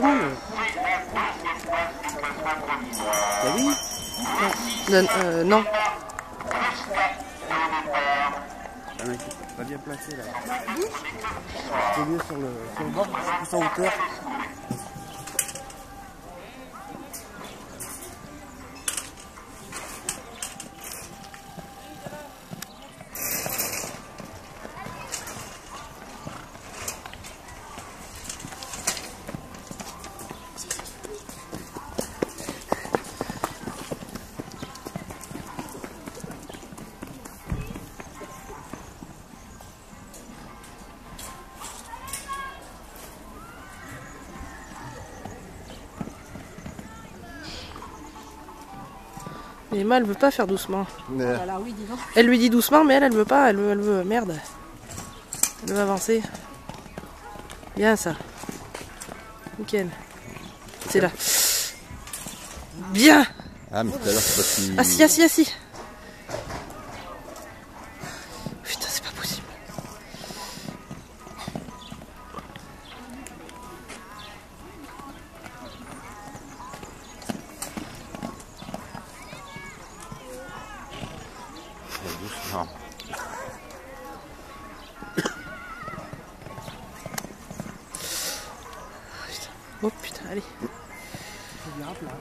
secondes. T'as vu Non, euh, non. Pas bien placé là. C'est mieux sur le, sur le bord, plus en hauteur. Mais Emma, elle veut pas faire doucement. Mais, Voilà, oui, dis donc. Elle lui dit doucement, mais elle, elle veut pas. Elle veut, elle veut. Merde. Elle veut avancer. Bien ça. Nickel. C'est là. Bien. Ah, mais tout à l'heure, c'est parce qu'il. Assis, assis, assis. Oh putain, allez. Faut bien, là.